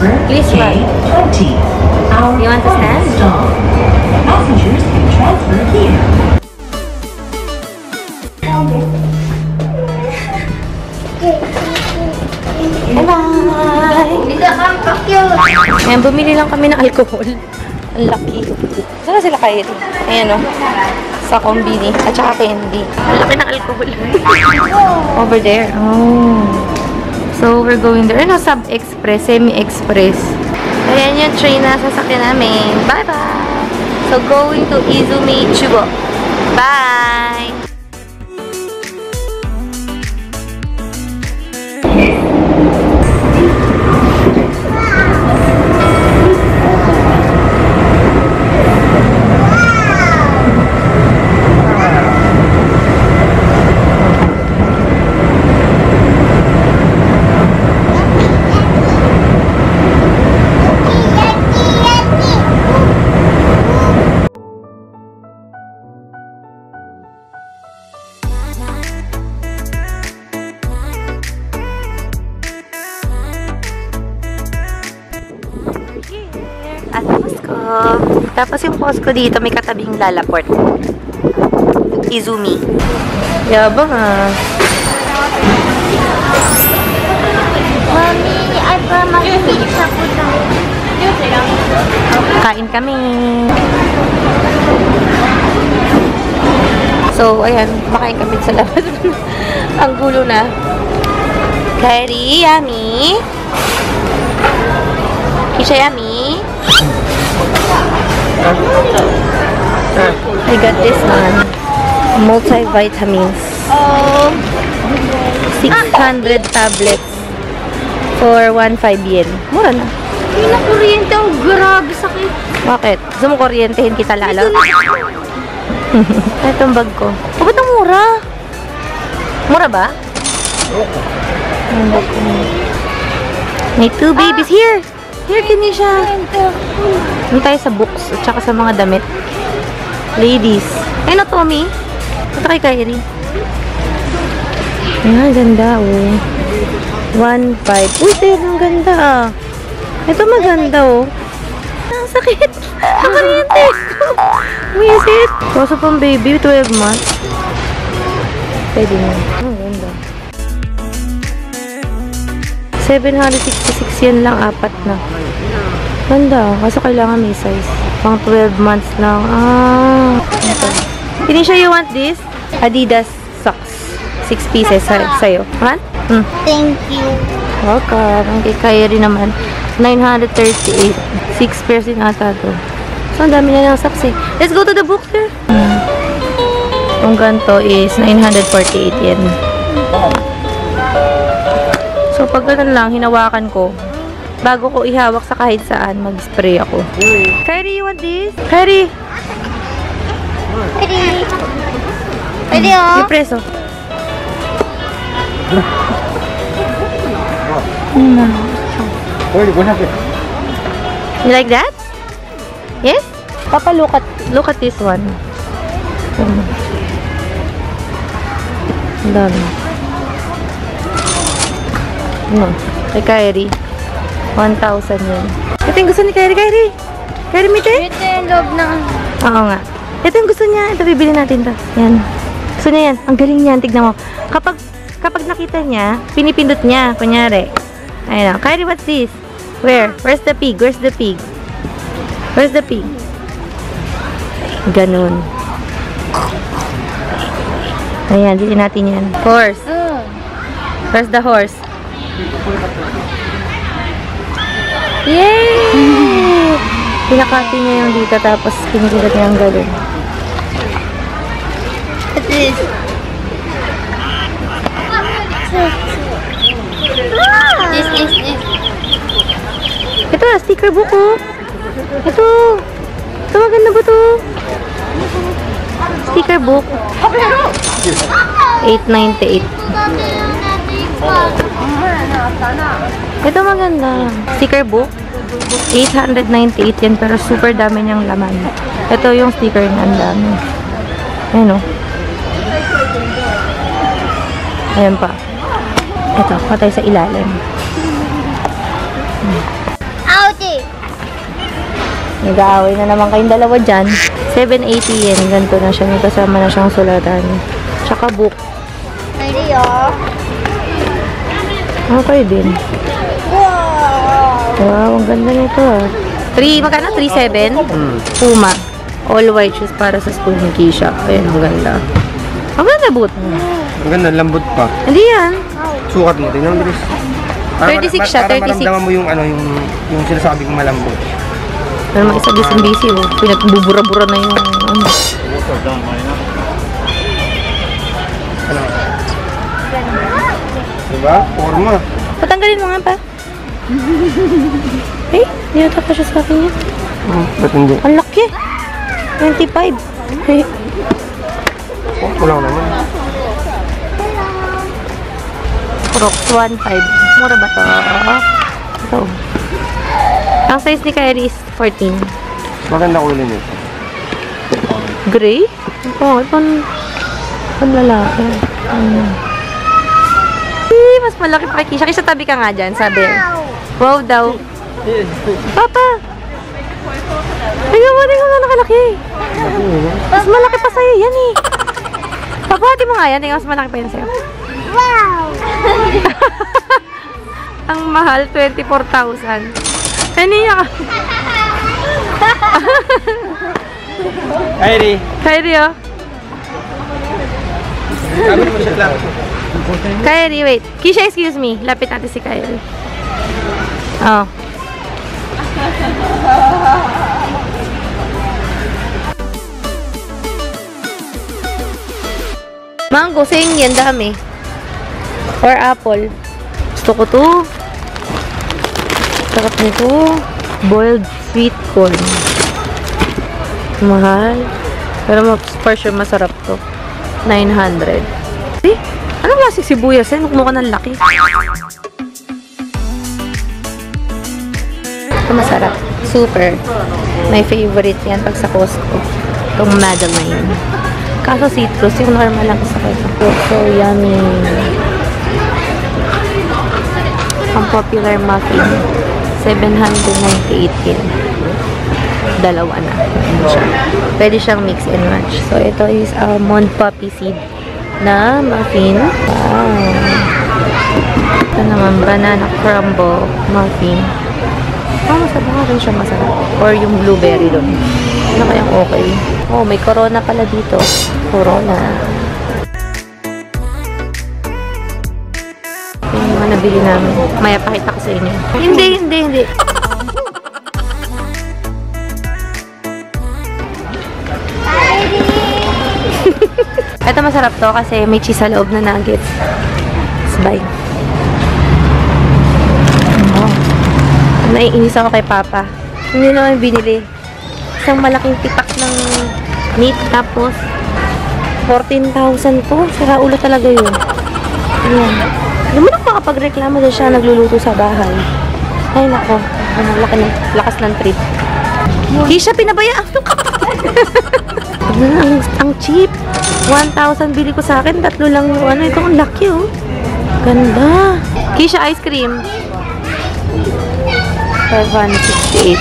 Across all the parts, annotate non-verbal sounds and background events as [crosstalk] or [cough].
number Please run. K20 Our You want to stand? stop. Passengers can transfer here Bye-bye! Ayan, bumili lang kami ng alcohol. Ang laki. Saan na sila kayo? Ayan o. Sa kombini. At saka candy. Ang laki ng alcohol. [laughs] Over there. Oh. So, we're going there. Ano, sub-express, semi-express. Ayan yung train na sasakyan namin. Bye-bye! So, going to Izumi Chugo. Bye! At Costco. Tapos yung Costco dito, may katabing lalaport. Izumi. Yabang ah. Mami, ay pa makikita po tayo. Kain kami. So, ayan, makain kami sa labas. [laughs] Ang gulo na. Kyrie, yummy. Kisha, yummy. I got this one. Multivitamins. Oh. 600 tablets for 1.5 yen. Mura na. Hindi na kuryente. Oh, grabe sakit. Bakit? Gusto mo kuryentehin kita lalo? [laughs] Itong bag ko. Oh, ba't ang mura? Mura ba? Ang bag ko. May two babies. Here! Here, Kinisha. Doon tayo sa books at saka sa mga damit. Ladies. Ay, no, Tommy. Ito kay Kyrie. Ayan, ganda, oh. 1.5. Uy, sir, ang ganda, ah. Ito maganda, oh. Ang sakit. [laughs] Ang kuryente. Umisit. Kaso pang baby, 12 months. Pwede na. Ang 766 yan lang, apat na. Ganda. Kaso kailangan may size. Pang 12 months lang. Ah. Ito. Kinisha, you want this? Adidas socks. 6 pieces sa sa'yo. Ha? Hmm. Thank you. Welcome. Ang kay Kyrie naman, 938. 6 pairs din ata to. So, ang dami na ng socks eh. Let's go to the book sir. Yung ganito is 948 yen. So, pag ganun lang, hinawakan ko, bago ko ihawak sa kahit saan, mag-spray ako. Kyrie, you want this? Kyrie, Pwede. Pwede oh. yung preso. You like that? Yes? Papa, look at, look at this one. Ang dami. Ano? Kay Kyrie. 1,000 yun. Ito yung gusto ni Kyrie. Kyrie! Kyrie, mite? Ito yung loob ng... Oo nga. Ito yung gusto niya. Ito, bibili natin to. Yan. Gusto niya yan. Ang galing niyan. Tignan mo. Kapag, kapag nakita niya, pinipindot niya. Kunyari. Ayun na. Kyrie, what's this? Where? Where's the pig? Where's the pig? Where's the pig? Ganun. Ayan, bili natin yan. Horse. Oh. Where's the horse? Yay! Pinakati niya yung dito tapos pinisigat niya ang galon. What's this? This, this, this. Ito, sticker book oh. Ito. Ito, maganda ba to? Sticker book. 898. Ito maganda. Sticker book. 898 yan, pero super dami niyang laman. Ito yung sticker na ang dami. Ayan o. Ayan pa. Ito, patay sa ilalim. Ouchie! Nag-aaway na naman kayong dalawa dyan. 780 yen. Ganito na siya. May kasama na siyang sulatan. Tsaka book. Ready, oh. Okay din. Wow! Wow, ang ganda nito ah. 3, magkano? 3.7? Hmm. Puma. All white shoes para sa school ni Keisha. Ayan, ang ganda. Ang ganda boot. Ang ganda, lambot pa. Hindi yan. Sukat mo, tingnan mo bilis. 36 siya, para 36. maramdaman mo yung ano, yung, yung sinasabi kong malambot. Pero mga isa gising busy oh. Pinagbubura-bura na yung ano. Ano? Diba? Forma. Patanggalin mo nga pa. eh, nilata pa siya sa akin yan. Hmm, ba't hindi? Ang laki. 25. Eh, Oh, kulang naman. Crocs 1.5. Mura ba to? Ito. Ang size ni Kyrie is 14. Maganda kulay nito. Gray? Oo, oh, pan... Pan lalaki. Ano? Eh, mas malaki pa kay Kisha. Kisha, tabi ka nga dyan, sabi. Wow daw. Papa! Tingnan mo, tingnan mo, nakalaki. Mas malaki pa sa'yo, yan eh. Papa, di mo nga yan. Tingnan, mas malaki pa yan sa'yo. Wow! [laughs] Ang mahal, 24,000. Kaniya ka. Kyrie, Kyrie, oh. sabi mo siya lang. Kyrie, wait. Kisha, excuse me. Lapit natin si Kyrie. Oh. Mango, sa yan, dami. Or apple. Gusto ko to. Sarap nito. Boiled sweet corn. Mahal. Pero for sure masarap to. 900. Eh, anong klaseng sibuyas yan? Mukha ng laki. Ito masarap. Super. My favorite yan pag sa Costco. Itong Madeline. Kaso citrus, yung normal lang sa Costco. So yummy. Ang popular muffin. 798 yen. Dalawa na. Pwede siyang mix and match. So, ito is almond poppy seed na muffin. Wow. Ito naman, banana crumble muffin. Oh, masarap nga rin siya masarap. Or yung blueberry doon. Ano kayang okay? Oh, may corona pala dito. Corona. Yung mga nabili namin. Maya, pakita ko sa inyo. Hindi, hindi, hindi. [laughs] Ito masarap to kasi may cheese sa loob na nuggets. Buy. Oh. Naiinis ako kay Papa. Hindi naman binili. Isang malaking tipak ng meat tapos 14,000 to. Sira ulo talaga yun. Ayan. Hindi mo na makapagreklamo dahil siya nagluluto sa bahay. Ay nako. Ng, lakas ng trip. Hindi siya pinabayaan. [laughs] Ano, ang, ang cheap. 1,000 bili ko sa akin. Tatlo lang yung ano. Ito ang laki oh. Ganda. Kisha ice cream. 568.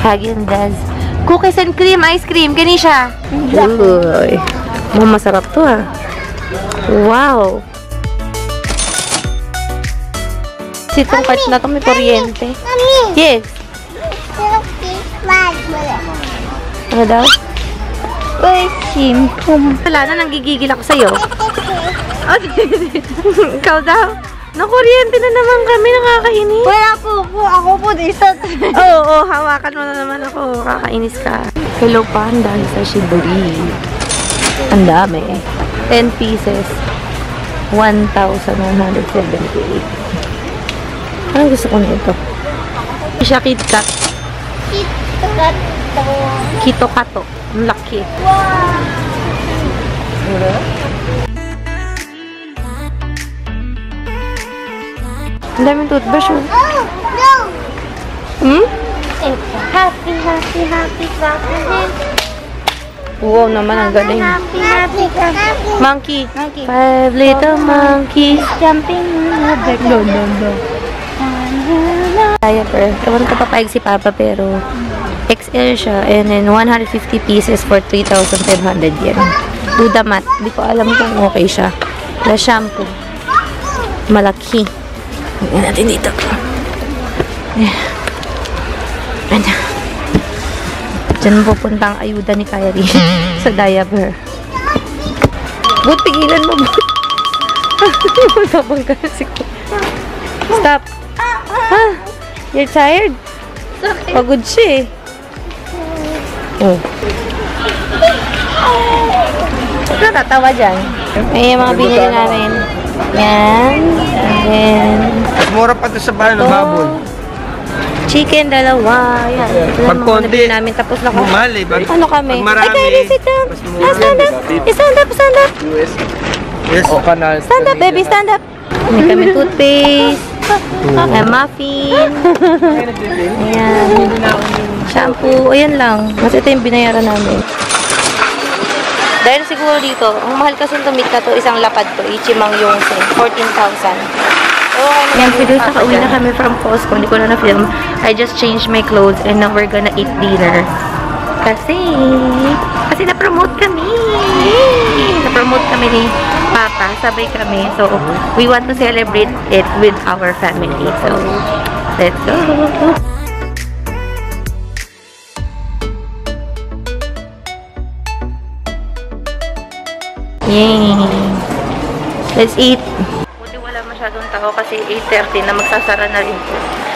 Häagen-Dazs. Cookies and cream ice cream. Kanisha. Uy. Mukhang masarap to ah. Wow. Kasi itong cart na to may kuryente. Yes. Ano daw? Uy, simpom. Wala na, nanggigigil ako sa'yo. Oh, [laughs] Ikaw daw. Nakuryente na naman kami, nakakainis. Wala po po. Ako po isa. [laughs] [laughs] Oo, oh, hawakan mo na naman ako. Kakainis ka. Hello Panda sa Shiburi. Ang dami. 10 pieces. 1,178. Anong gusto ko nito? Siya KitKat. Kit-kat to. Ang laki. Wow! Ang daming toothbrush, oh. Oh, no. Hmm? Happy, happy, happy, happy, Wow naman, ang galing. happy, happy, happy. Monkey. Monkey. Five little monkeys. Jumping in the bed. No, no, no. Diaper. Ewan ko papayag si Papa pero XL siya and then 150 pieces for 3,500 yen. The math. Hindi ko alam kung okay siya. The shampoo. Malaki. Tingnan natin dito. Eh. Ano? Diyan pupunta ang ayuda ni Kyrie [laughs] sa diaper. But, pigilan mo, but. Tabang [laughs] ka si Stop. Ah, you're tired? Pagod siya eh. Oh. Huwag na tatawa dyan. May mga binili namin. Yan. And then, Mas mura pa to sa bahay ng Oh. babon. chicken, dalawa. Yan. Ito Pag konti, nabili namin. Tapos naka... Bumali. Pag, Ano kami? Pag marami, Ay, Kylie, sit down. Ah, stand up. Stand up, stand up. Yes. O kanal. Stand up, baby, stand up. May kami toothpaste. May muffin. Ayan. Shampoo. Ayan lang. Mas ito yung binayaran namin. Dahil siguro dito, ang mahal kasi meat na to, isang lapad to, Ichimang Yongse, 14,000. Yan, Fidos, nakauwi na kami from Costco. Hindi ko na na-film. I just changed my clothes and now we're gonna eat dinner. Kasi, kasi na-promote kami. Na-promote kami ni Papa. Sabay kami. So, we want to celebrate it with our family. So, let's go. Yay! Let's eat! Buti wala masyadong tao kasi 8.30 na magsasara na rin po.